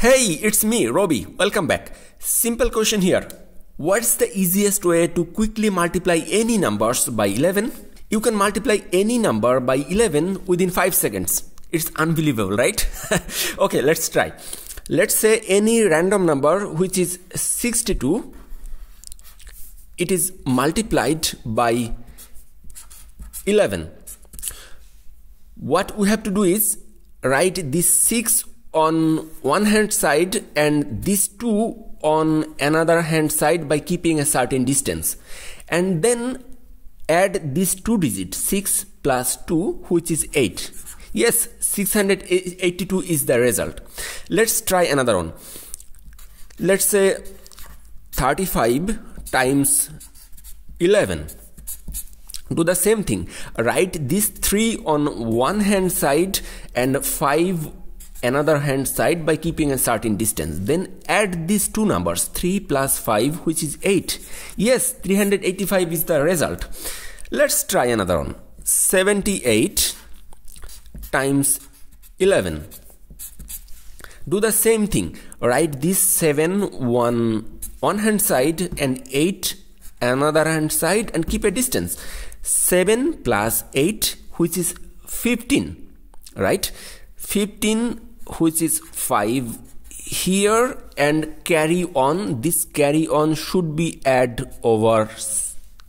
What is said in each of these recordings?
Hey, it's me, Robbie. Welcome back. Simple question here. What's the easiest way to quickly multiply any numbers by 11? You can multiply any number by 11 within 5 seconds. It's unbelievable, right? okay, let's try. Let's say any random number which is 62 it is multiplied by 11 what we have to do is write this 6 on one hand side and these 2 on another hand side by keeping a certain distance. And then add these two digits 6 plus 2 which is 8 yes 682 is the result. Let's try another one. Let's say 35 times 11 do the same thing. Write this 3 on one hand side and 5 another hand side by keeping a certain distance. Then add these two numbers 3 plus 5 which is 8 yes 385 is the result. Let's try another one. 78 times 11 do the same thing. Write this 7 one one hand side and 8 another hand side and keep a distance. 7 plus 8 which is 15 right? 15 which is 5 here and carry on. This carry on should be add over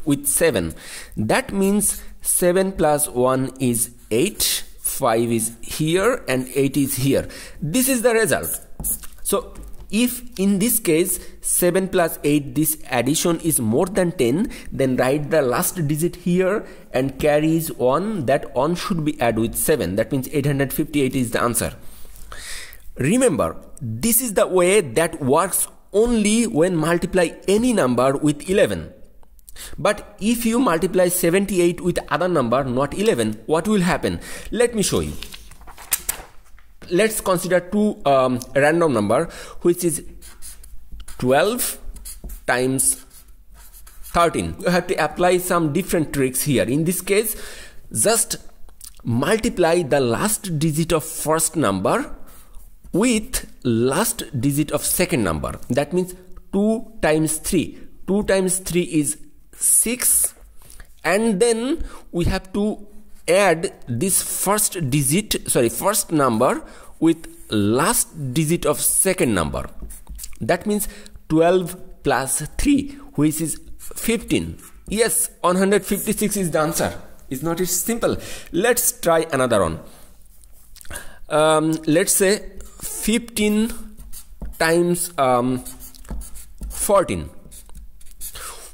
with 7 that means 7 plus 1 is 8 5 is here and 8 is here. This is the result. So if in this case 7 plus 8 this addition is more than 10 then write the last digit here and carries on. That on should be add with 7 that means 858 is the answer Remember, this is the way that works only when multiply any number with 11. But if you multiply 78 with other number, not 11, what will happen? Let me show you. Let's consider two um, random number, which is 12 times 13. You have to apply some different tricks here. In this case, just multiply the last digit of first number with last digit of second number. That means 2 times 3 2 times 3 is 6 and then we have to add this first digit sorry first number with last digit of second number. That means 12 plus 3 which is 15 yes 156 is the answer. It's not as simple. Let's try another one. Um, let's say 15 times um, 14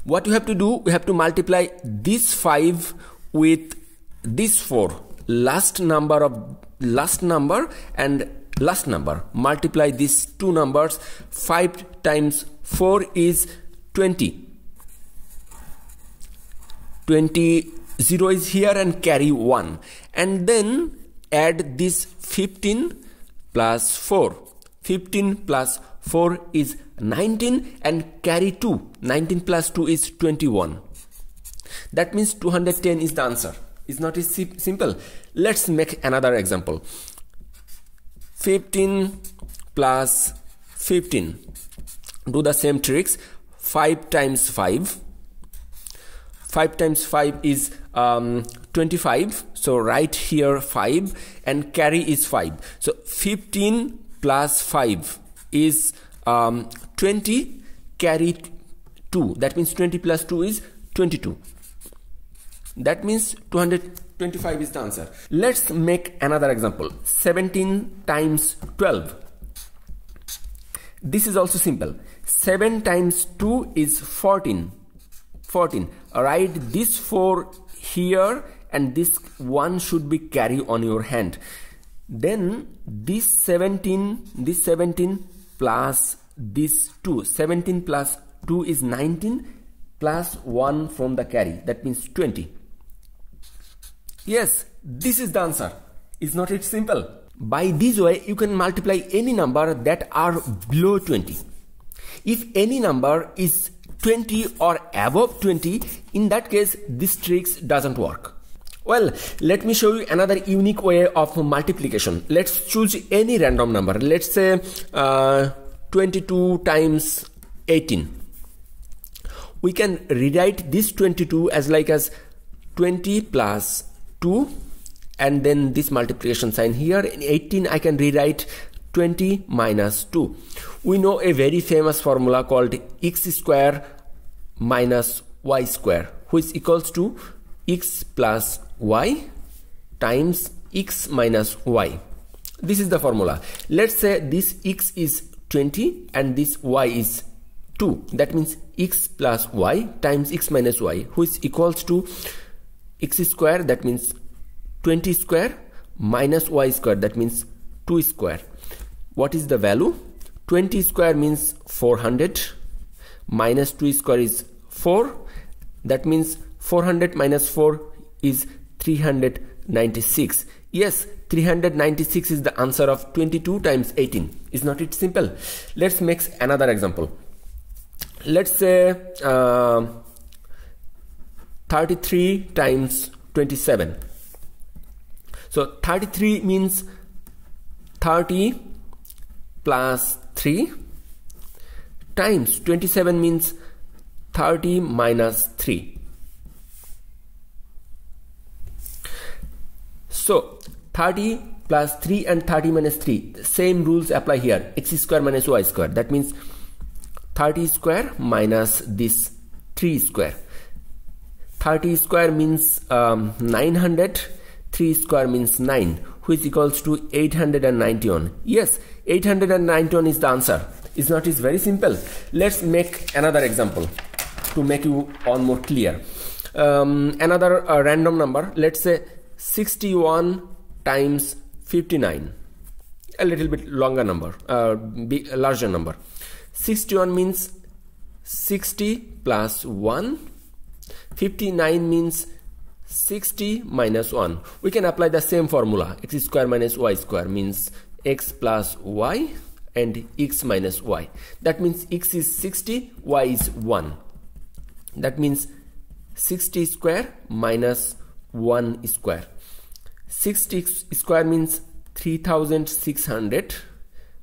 what you have to do we have to multiply this 5 with this 4 last number of last number and last number. Multiply these two numbers. 5 times 4 is 20 20 0 is here and carry 1 and then add this 15 plus 4. 15 plus 4 is 19 and carry 2. 19 plus 2 is 21. That means 210 is the answer. It's not as simple. Let's make another example. 15 plus 15. Do the same tricks. 5 times 5. 5 times 5 is um, 25 so right here 5 and carry is 5 so 15 plus 5 is um, 20 carry 2 that means 20 plus 2 is 22 that means 225 is the answer. Let's make another example. 17 times 12 this is also simple. 7 times 2 is 14 14 write this 4 here and this one should be carry on your hand. Then this 17 this 17 plus this 2 17 plus 2 is 19 plus 1 from the carry. That means 20 yes this is the answer. Is not it simple? By this way you can multiply any number that are below 20 if any number is 20 or above 20 in that case this tricks doesn't work Well, let me show you another unique way of multiplication. Let's choose any random number. Let's say uh, 22 times 18. We can rewrite this 22 as like as 20 plus 2 and then this multiplication sign here in 18 I can rewrite 20 minus 2 we know a very famous formula called x square minus y square which equals to x plus y times x minus y. This is the formula. Let's say this x is 20 and this y is 2 that means x plus y times x minus y which equals to x square that means 20 square minus y square that means 2 square what is the value? 20 square means 400 minus 2 square is 4 that means 400 minus 4 is 396 yes 396 is the answer of 22 times 18 is not it simple? Let's make another example. Let's say uh, 33 times 27 so 33 means 30 plus 3 times 27 means 30 minus 3 so 30 plus 3 and 30 minus 3 same rules apply here. X square minus y square. That means 30 square minus this 3 square. 30 square means um, 900 3 square means 9 which equals to 891 yes 891 is the answer. Is not is very simple. Let's make another example to make you all more clear. Um, another uh, random number. Let's say 61 times 59 a little bit longer number uh, larger number. 61 means 60 plus 1 59 means 60 minus 1 we can apply the same formula. X square minus y square means x plus y and x minus y. That means x is 60 y is 1 that means 60 square minus 1 square. 60 square means 3600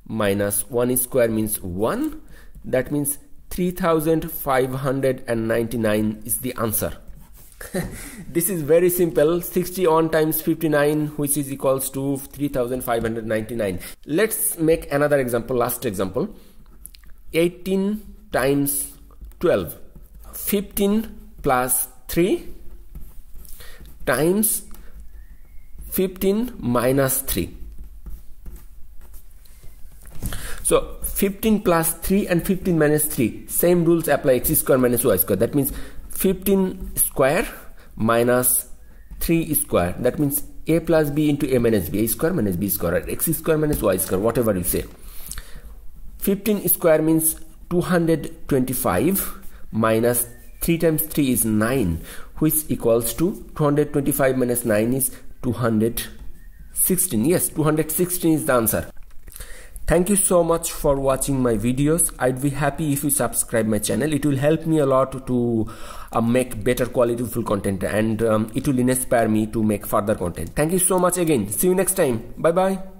minus 1 square means 1 that means 3599 is the answer this is very simple 61 times 59 which is equals to 3599 let's make another example last example. 18 times 12 15 plus 3 times 15 minus 3 so 15 plus 3 and 15 minus 3 same rules apply x square minus y square. That means 15 square minus 3 square. That means a plus b into a minus b. A square minus b square right? x square minus y square whatever you say. 15 square means 225 minus 3 times 3 is 9 which equals to 225 minus 9 is 216 yes 216 is the answer Thank you so much for watching my videos. I'd be happy if you subscribe my channel. It will help me a lot to uh, make better quality full content and um, it will inspire me to make further content. Thank you so much again. See you next time. Bye bye.